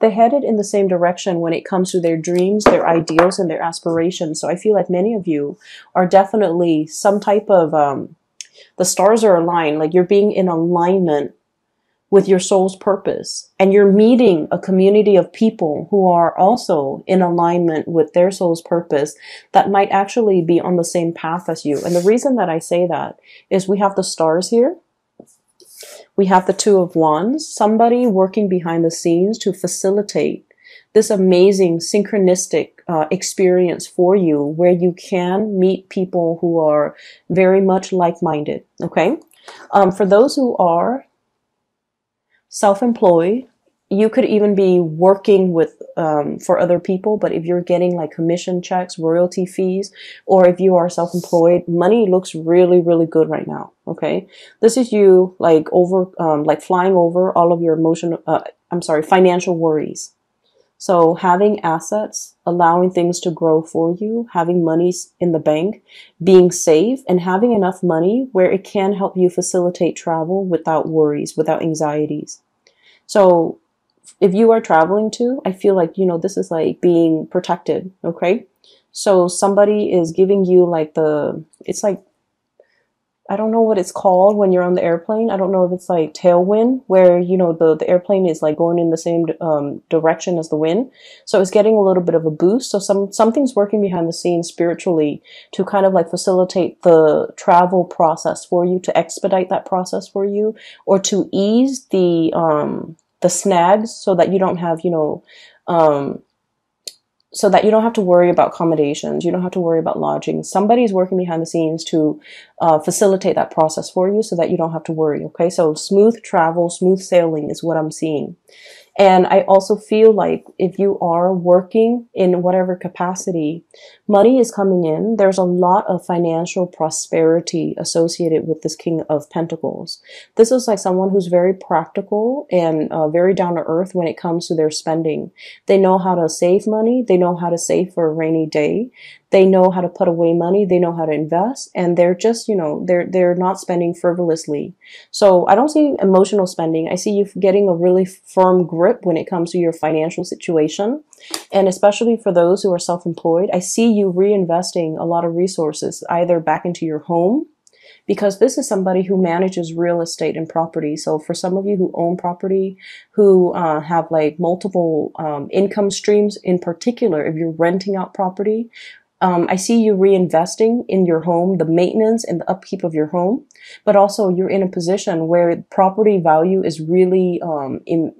they're headed in the same direction when it comes to their dreams, their ideals, and their aspirations. So I feel like many of you are definitely some type of um, the stars are aligned, like you're being in alignment with your soul's purpose and you're meeting a community of people who are also in alignment with their soul's purpose that might actually be on the same path as you. And the reason that I say that is we have the stars here. We have the two of wands, somebody working behind the scenes to facilitate this amazing synchronistic uh, experience for you where you can meet people who are very much like-minded. Okay. Um, for those who are self-employed, you could even be working with um, for other people but if you're getting like commission checks royalty fees or if you are self-employed money looks really really good right now okay this is you like over um, like flying over all of your emotional uh, i'm sorry financial worries so having assets, allowing things to grow for you, having money in the bank, being safe and having enough money where it can help you facilitate travel without worries, without anxieties. So if you are traveling to, I feel like, you know, this is like being protected. Okay. So somebody is giving you like the, it's like I don't know what it's called when you're on the airplane. I don't know if it's like tailwind, where you know the the airplane is like going in the same um, direction as the wind, so it's getting a little bit of a boost. So some something's working behind the scenes spiritually to kind of like facilitate the travel process for you, to expedite that process for you, or to ease the um the snags so that you don't have you know um so that you don't have to worry about accommodations, you don't have to worry about lodging. Somebody's working behind the scenes to uh, facilitate that process for you so that you don't have to worry. Okay, so smooth travel, smooth sailing is what I'm seeing. And I also feel like if you are working in whatever capacity, money is coming in. There's a lot of financial prosperity associated with this King of Pentacles. This is like someone who's very practical and uh, very down to earth when it comes to their spending. They know how to save money. They know how to save for a rainy day. They know how to put away money. They know how to invest and they're just, you know, they're, they're not spending frivolously. So I don't see emotional spending. I see you getting a really firm grip when it comes to your financial situation. And especially for those who are self-employed, I see you reinvesting a lot of resources either back into your home because this is somebody who manages real estate and property. So for some of you who own property, who uh, have like multiple um, income streams in particular, if you're renting out property, um, I see you reinvesting in your home, the maintenance and the upkeep of your home, but also you're in a position where property value is really um, in,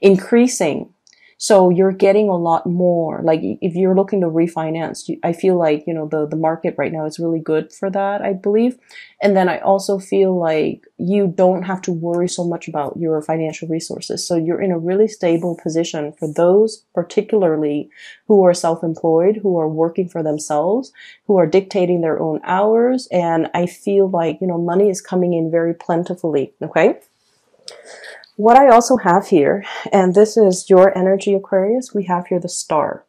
increasing so you're getting a lot more. Like if you're looking to refinance, I feel like, you know, the, the market right now is really good for that, I believe. And then I also feel like you don't have to worry so much about your financial resources. So you're in a really stable position for those particularly who are self-employed, who are working for themselves, who are dictating their own hours. And I feel like, you know, money is coming in very plentifully. Okay. What I also have here, and this is your energy Aquarius, we have here the star.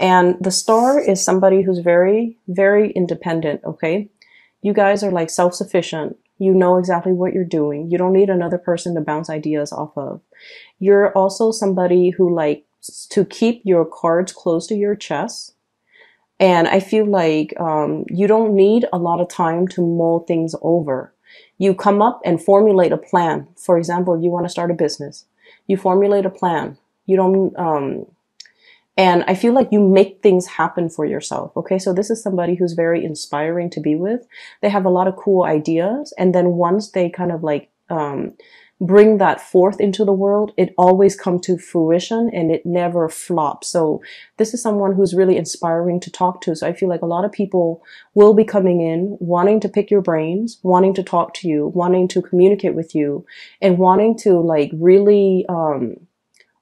And the star is somebody who's very, very independent, okay? You guys are like self-sufficient. You know exactly what you're doing. You don't need another person to bounce ideas off of. You're also somebody who likes to keep your cards close to your chest. And I feel like um, you don't need a lot of time to mull things over you come up and formulate a plan. For example, if you want to start a business, you formulate a plan. You don't, um, and I feel like you make things happen for yourself. Okay. So this is somebody who's very inspiring to be with. They have a lot of cool ideas. And then once they kind of like, um, bring that forth into the world, it always come to fruition and it never flops. So this is someone who's really inspiring to talk to. So I feel like a lot of people will be coming in wanting to pick your brains, wanting to talk to you, wanting to communicate with you and wanting to like really, um,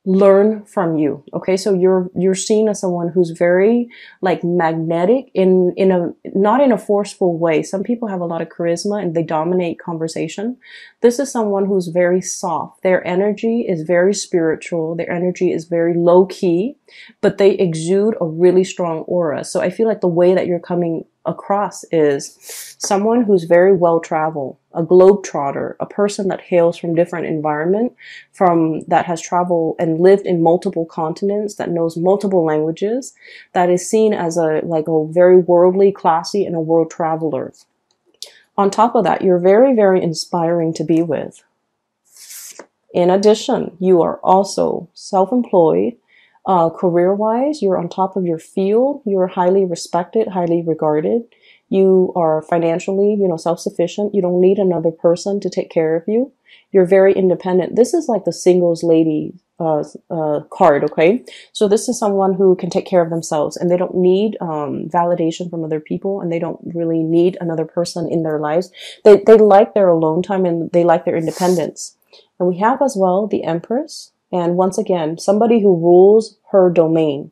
learn from you. Okay. So you're, you're seen as someone who's very like magnetic in, in a, not in a forceful way. Some people have a lot of charisma and they dominate conversation. This is someone who's very soft. Their energy is very spiritual. Their energy is very low key, but they exude a really strong aura. So I feel like the way that you're coming across is someone who's very well traveled, a globetrotter, a person that hails from different environment, from that has traveled and lived in multiple continents, that knows multiple languages, that is seen as a like a very worldly, classy, and a world traveler. On top of that, you're very, very inspiring to be with. In addition, you are also self-employed, uh, career wise, you're on top of your field. You're highly respected, highly regarded. You are financially, you know, self-sufficient. You don't need another person to take care of you. You're very independent. This is like the singles lady uh, uh, card, okay? So this is someone who can take care of themselves and they don't need um, validation from other people and they don't really need another person in their lives. They, they like their alone time and they like their independence. And we have as well the Empress, and once again, somebody who rules her domain.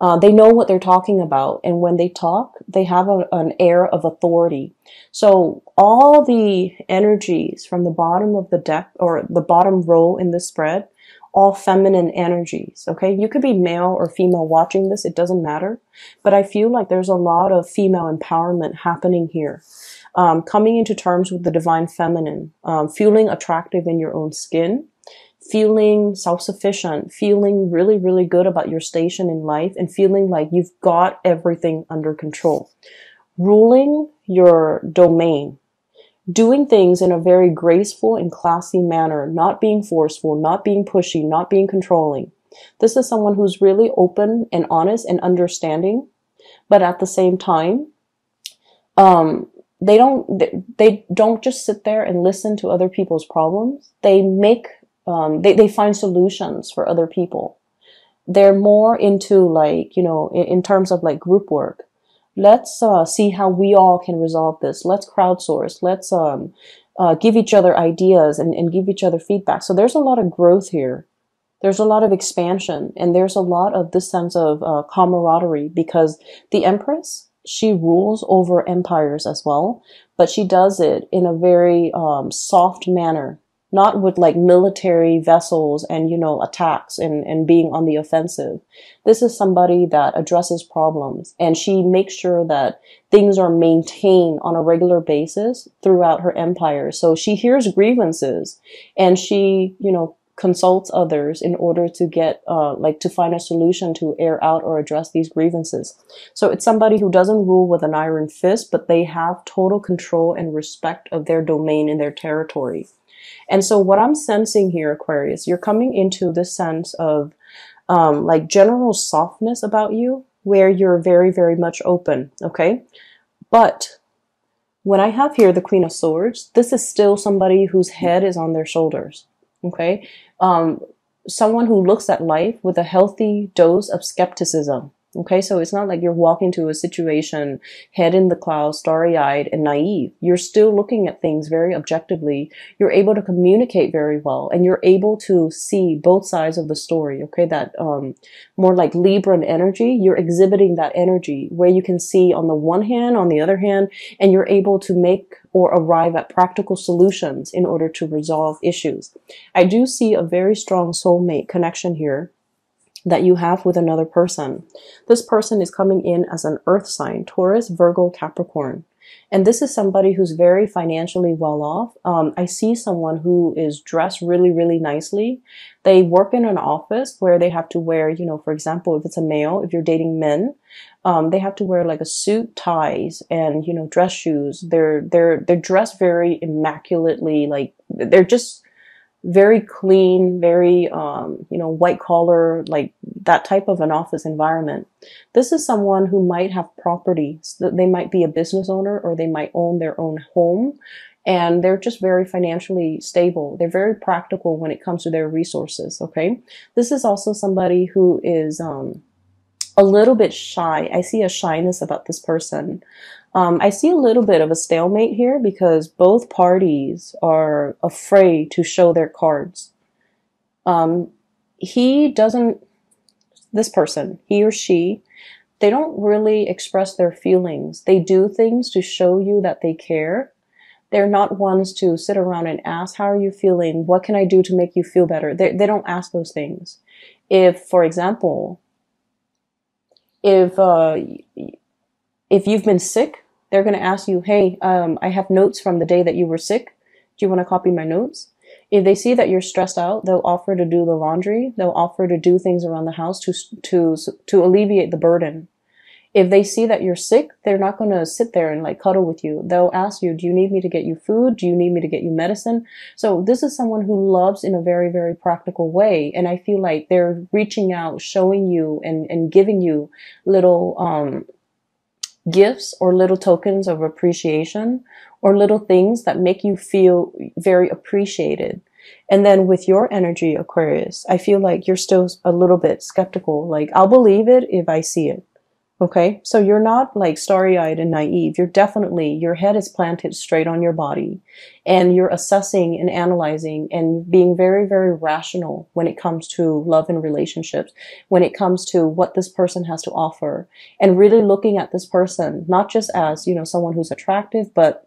Uh, they know what they're talking about. And when they talk, they have a, an air of authority. So all the energies from the bottom of the deck or the bottom row in the spread, all feminine energies. Okay. You could be male or female watching this. It doesn't matter. But I feel like there's a lot of female empowerment happening here. Um, coming into terms with the divine feminine, um, feeling attractive in your own skin, feeling self-sufficient, feeling really, really good about your station in life and feeling like you've got everything under control. Ruling your domain, doing things in a very graceful and classy manner, not being forceful, not being pushy, not being controlling. This is someone who's really open and honest and understanding, but at the same time, um, they don't they, they don't just sit there and listen to other people's problems. They make um, they, they find solutions for other people. They're more into like, you know, in, in terms of like group work. Let's uh, see how we all can resolve this. Let's crowdsource. Let's um, uh, give each other ideas and, and give each other feedback. So there's a lot of growth here. There's a lot of expansion and there's a lot of this sense of uh, camaraderie because the Empress, she rules over empires as well, but she does it in a very um, soft manner not with like military vessels and, you know, attacks and, and being on the offensive. This is somebody that addresses problems and she makes sure that things are maintained on a regular basis throughout her empire. So she hears grievances and she, you know, consults others in order to get, uh, like to find a solution to air out or address these grievances. So it's somebody who doesn't rule with an iron fist, but they have total control and respect of their domain and their territory. And so what I'm sensing here, Aquarius, you're coming into this sense of um, like general softness about you where you're very, very much open. Okay. But when I have here the Queen of Swords, this is still somebody whose head is on their shoulders. Okay. Um, someone who looks at life with a healthy dose of skepticism. Okay, so it's not like you're walking to a situation head in the clouds, starry eyed and naive. You're still looking at things very objectively. You're able to communicate very well and you're able to see both sides of the story. Okay, that um, more like Libran energy, you're exhibiting that energy where you can see on the one hand, on the other hand, and you're able to make or arrive at practical solutions in order to resolve issues. I do see a very strong soulmate connection here that you have with another person. This person is coming in as an earth sign, Taurus, Virgo, Capricorn. And this is somebody who's very financially well off. Um, I see someone who is dressed really, really nicely. They work in an office where they have to wear, you know, for example, if it's a male, if you're dating men, um, they have to wear like a suit, ties, and you know, dress shoes. They're they're they're dressed very immaculately, like they're just very clean, very, um, you know, white collar, like that type of an office environment. This is someone who might have property. So they might be a business owner or they might own their own home and they're just very financially stable. They're very practical when it comes to their resources. Okay. This is also somebody who is, um, a little bit shy. I see a shyness about this person. Um, I see a little bit of a stalemate here because both parties are afraid to show their cards. Um, he doesn't, this person, he or she, they don't really express their feelings. They do things to show you that they care. They're not ones to sit around and ask, how are you feeling? What can I do to make you feel better? They, they don't ask those things. If, for example, if, uh, If you've been sick, they're going to ask you, Hey, um, I have notes from the day that you were sick. Do you want to copy my notes? If they see that you're stressed out, they'll offer to do the laundry. They'll offer to do things around the house to, to, to alleviate the burden. If they see that you're sick, they're not going to sit there and like cuddle with you. They'll ask you, do you need me to get you food? Do you need me to get you medicine? So this is someone who loves in a very, very practical way. And I feel like they're reaching out, showing you and, and giving you little, um, gifts or little tokens of appreciation or little things that make you feel very appreciated. And then with your energy, Aquarius, I feel like you're still a little bit skeptical. Like, I'll believe it if I see it. Okay. So you're not like starry eyed and naive. You're definitely, your head is planted straight on your body and you're assessing and analyzing and being very, very rational when it comes to love and relationships, when it comes to what this person has to offer and really looking at this person, not just as, you know, someone who's attractive, but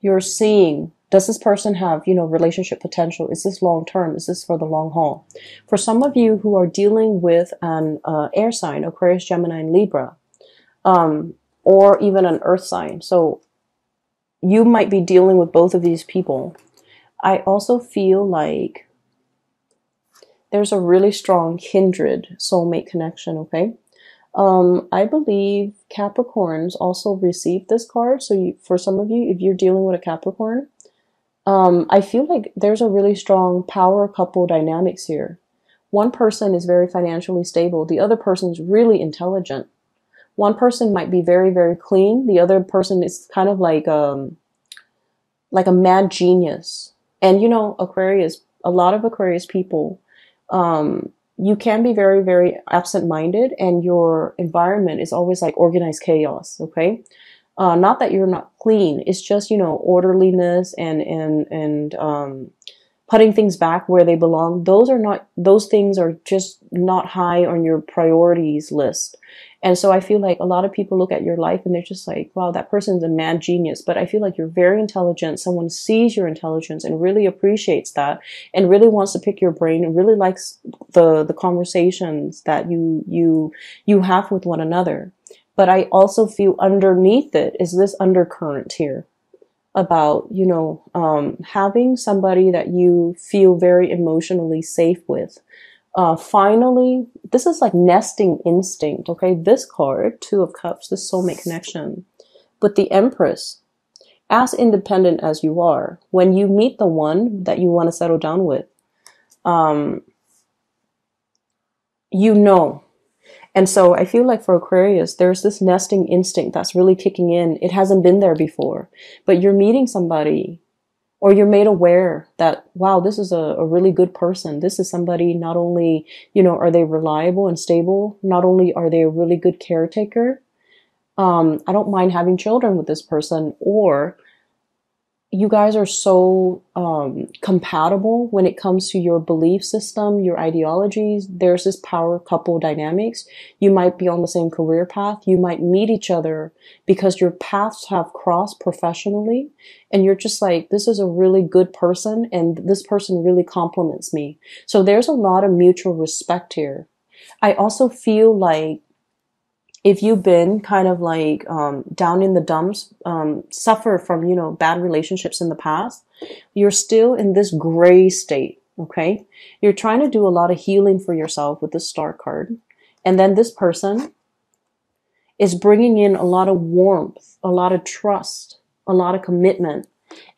you're seeing does this person have you know relationship potential? Is this long term is this for the long haul? For some of you who are dealing with an uh, air sign aquarius gemini and libra um, or even an earth sign so you might be dealing with both of these people. I also feel like there's a really strong kindred soulmate connection okay? Um, I believe Capricorns also receive this card. So you, for some of you, if you're dealing with a Capricorn, um, I feel like there's a really strong power couple dynamics here. One person is very financially stable. The other person is really intelligent. One person might be very, very clean. The other person is kind of like, um, like a mad genius. And you know, Aquarius, a lot of Aquarius people, um, you can be very, very absent minded and your environment is always like organized chaos. Okay. Uh, not that you're not clean. It's just, you know, orderliness and, and, and, um, putting things back where they belong. Those are not, those things are just not high on your priorities list. And so I feel like a lot of people look at your life and they're just like, wow, that person's a mad genius. But I feel like you're very intelligent. Someone sees your intelligence and really appreciates that and really wants to pick your brain and really likes the, the conversations that you, you, you have with one another. But I also feel underneath it is this undercurrent here about, you know, um, having somebody that you feel very emotionally safe with. Uh, finally, this is like nesting instinct, okay? This card, Two of Cups, the soulmate connection. But the Empress, as independent as you are, when you meet the one that you want to settle down with, um, you know and so I feel like for Aquarius, there's this nesting instinct that's really kicking in. It hasn't been there before, but you're meeting somebody or you're made aware that, wow, this is a, a really good person. This is somebody not only, you know, are they reliable and stable? Not only are they a really good caretaker. Um, I don't mind having children with this person or you guys are so um, compatible when it comes to your belief system, your ideologies. There's this power couple dynamics. You might be on the same career path. You might meet each other because your paths have crossed professionally. And you're just like, this is a really good person and this person really compliments me. So there's a lot of mutual respect here. I also feel like if you've been kind of like um, down in the dumps, um, suffer from you know bad relationships in the past, you're still in this gray state. Okay, you're trying to do a lot of healing for yourself with the star card, and then this person is bringing in a lot of warmth, a lot of trust, a lot of commitment,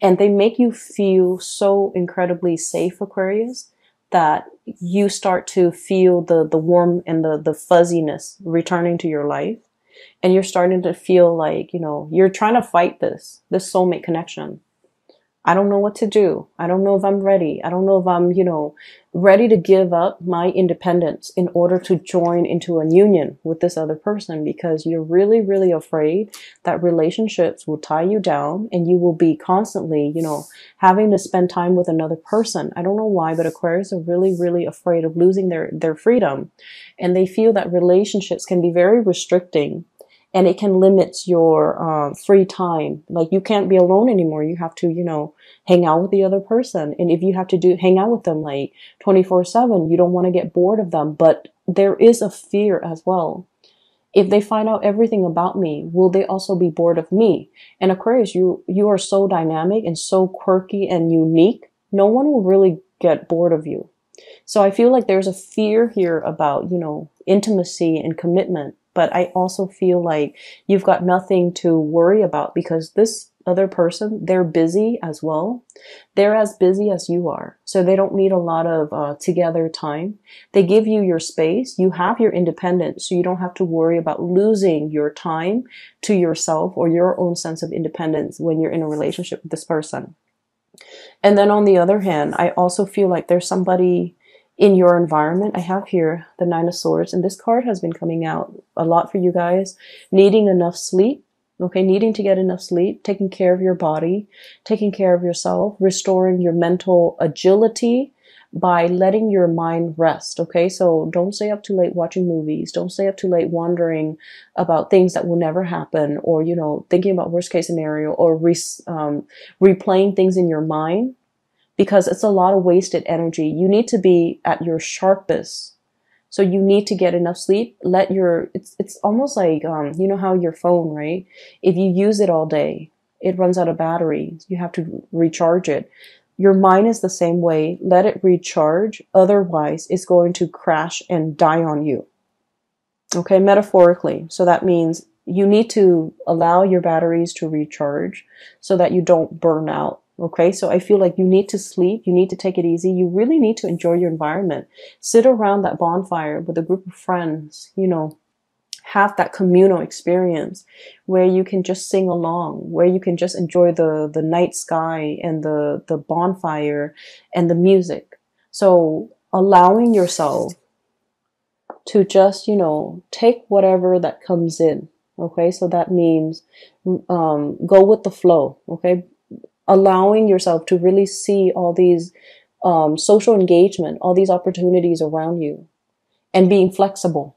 and they make you feel so incredibly safe, Aquarius, that you start to feel the the warm and the the fuzziness returning to your life. And you're starting to feel like you know you're trying to fight this this soulmate connection I don't know what to do. I don't know if I'm ready. I don't know if I'm, you know, ready to give up my independence in order to join into a union with this other person because you're really, really afraid that relationships will tie you down and you will be constantly, you know, having to spend time with another person. I don't know why, but Aquarius are really, really afraid of losing their, their freedom. And they feel that relationships can be very restricting and it can limit your uh, free time. Like you can't be alone anymore. You have to, you know, hang out with the other person. And if you have to do hang out with them like 24 seven, you don't want to get bored of them. But there is a fear as well. if they find out everything about me, will they also be bored of me? And Aquarius, you you are so dynamic and so quirky and unique. No one will really get bored of you. So I feel like there's a fear here about, you know, intimacy and commitment, but I also feel like you've got nothing to worry about because this other person, they're busy as well. They're as busy as you are. So they don't need a lot of uh, together time. They give you your space. You have your independence. So you don't have to worry about losing your time to yourself or your own sense of independence when you're in a relationship with this person. And then on the other hand, I also feel like there's somebody in your environment. I have here the Nine of Swords, and this card has been coming out a lot for you guys. Needing enough sleep, okay? Needing to get enough sleep, taking care of your body, taking care of yourself, restoring your mental agility, by letting your mind rest. Okay. So don't stay up too late watching movies. Don't stay up too late wondering about things that will never happen or, you know, thinking about worst case scenario or re- um, replaying things in your mind because it's a lot of wasted energy. You need to be at your sharpest. So you need to get enough sleep. Let your, it's, it's almost like, um, you know how your phone, right? If you use it all day, it runs out of battery. You have to recharge it. Your mind is the same way. Let it recharge. Otherwise, it's going to crash and die on you. Okay, metaphorically. So that means you need to allow your batteries to recharge so that you don't burn out. Okay, so I feel like you need to sleep, you need to take it easy, you really need to enjoy your environment. Sit around that bonfire with a group of friends, you know, have that communal experience where you can just sing along, where you can just enjoy the, the night sky and the, the bonfire and the music. So allowing yourself to just, you know, take whatever that comes in. Okay. So that means, um, go with the flow. Okay. Allowing yourself to really see all these, um, social engagement, all these opportunities around you and being flexible